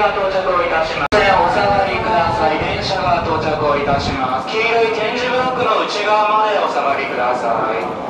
が到着をいたします。お下がりください。電車が到着をいたします。黄色い点字ブロックの内側までお下がりください。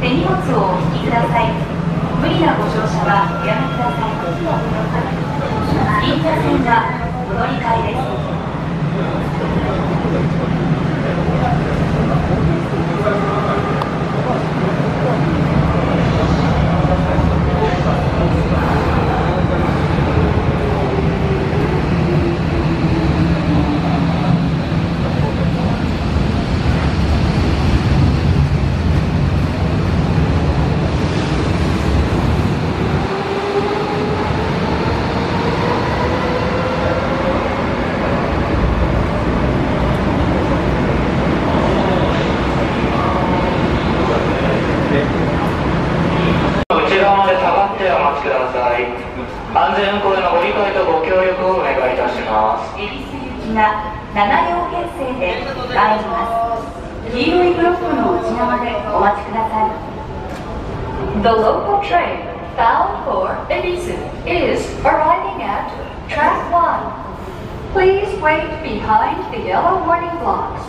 手荷物をお引きください。無理なご乗車はおやめください。銀座線はお乗り換えです内側まで下がってお待ちください安全運行へのご理解とご協力をお願いいたします恵比寿行きが7両編成で参ります黄色いブロックの内側でお待ちください The local train bound for Ibisu is arriving at track 1. Please wait behind the yellow warning blocks.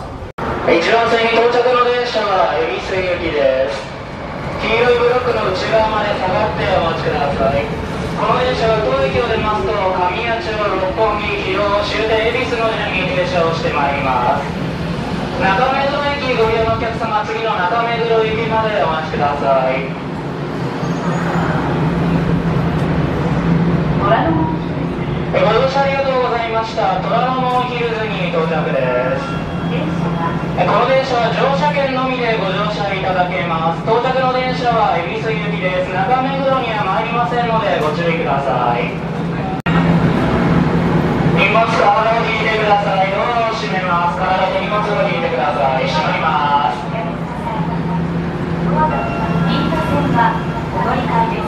一番線に到着の電車は恵比寿行きです黄色いブロックの内側まで下がってお待ちくださいこの電車は当駅を出ますと神谷町六本木広尾終点恵比寿の順に停車をしてまいります。中目黒駅ご利用のお客様次の中目黒行きまでお待ちください。ご乗車あり。がとうございました。虎ノ門ヒルズに到着です。この電車は乗車券のみでご乗車いただけます。到着の電車は恵比寿行きです。中目黒には参りませんのでご注意ください。荷物体を引いてください。ドアを閉めます。体と荷物を引いてください。閉まります。銀座線はお乗り換えです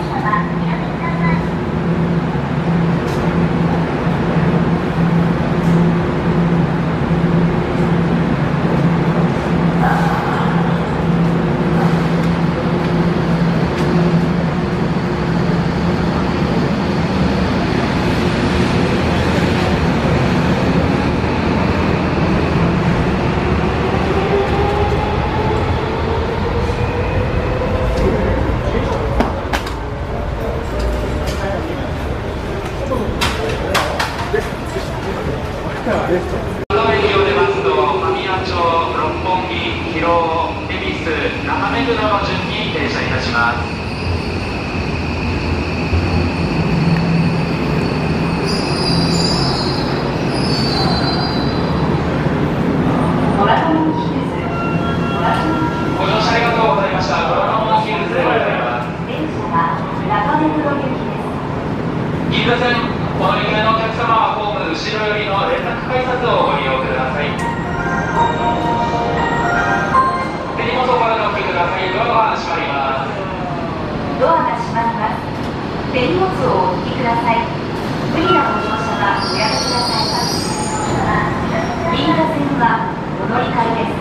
長駅を出ますと神谷町六本木広尾恵比寿中目黒の順に停車いたします虎ノ門ヒルズ虎ノ門ご乗車ありがとうございましたドラゴンヒルズでございます電車は中目黒行きです銀座線お乗り換えのお客様はホーム後ろ寄りの連絡改札をご利用ください手荷物をまでお引きくださいドアが閉まりますドアが閉まります手荷物をお引きください無理なご乗車はおやめください銀座線はお乗り換えです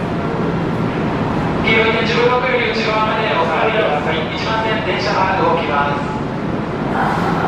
黄色い点16より内側までお下がりください1番線電車が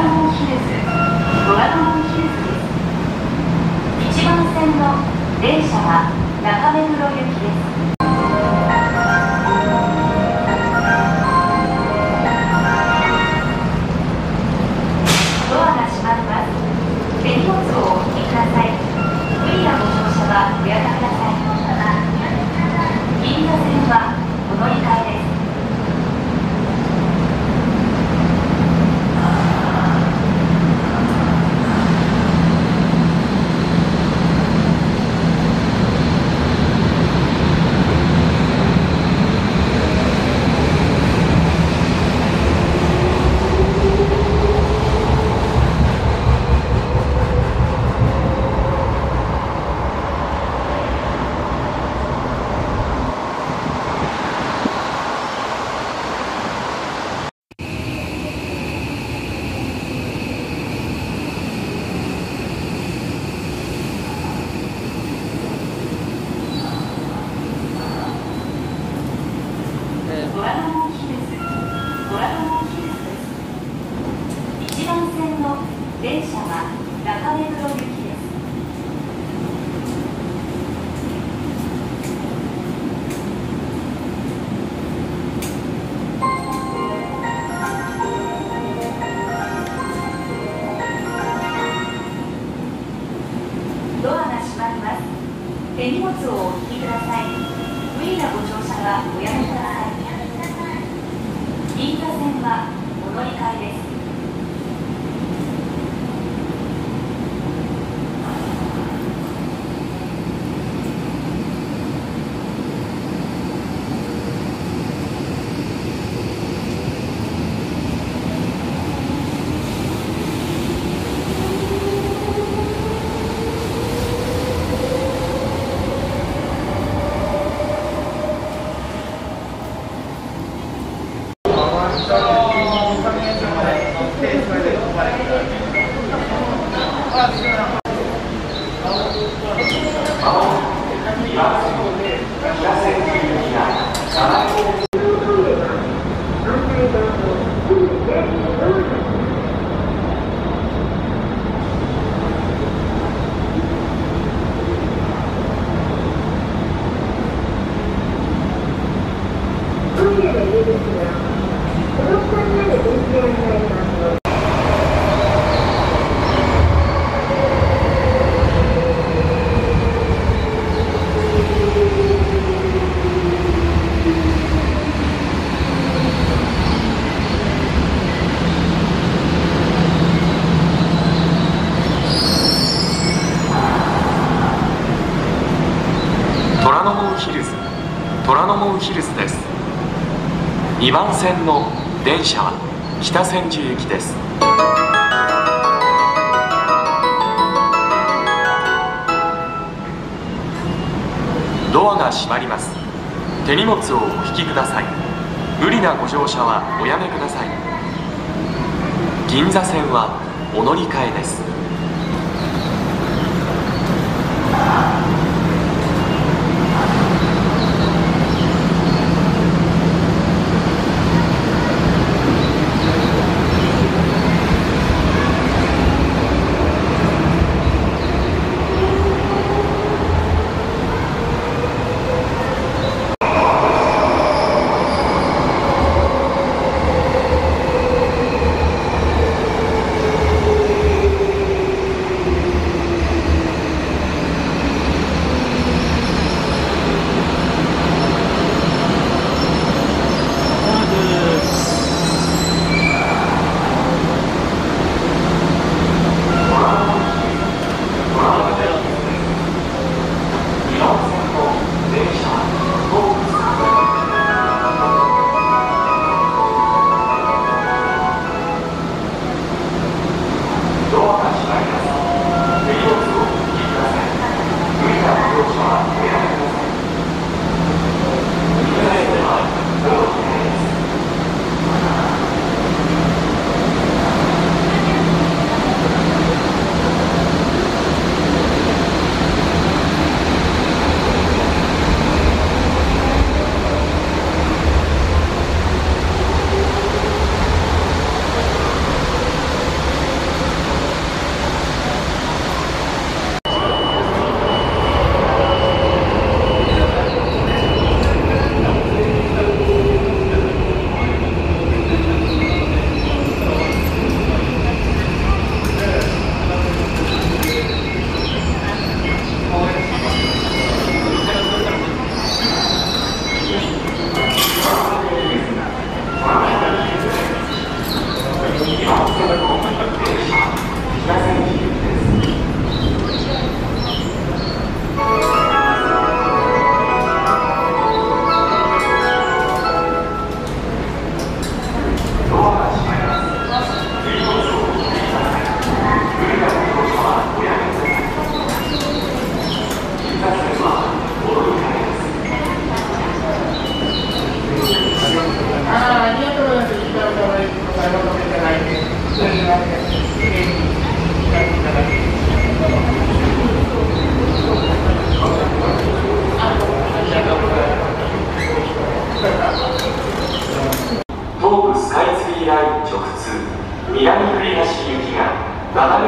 ドモンヒルズ。ドランヒルズです。1番線の電車は中目黒行きです。線の電車は北千住行きです。ドアが閉まります。手荷物をお引きください。無理なご乗車はおやめください。銀座線はお乗り換えです。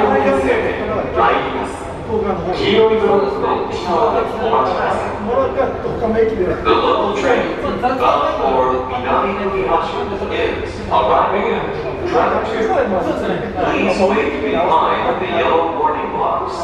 本線で参ります。黄色いブロックの下までお待ちください。The local train bound for Minami is arriving at track 2. Please wait behind the yellow warning blocks.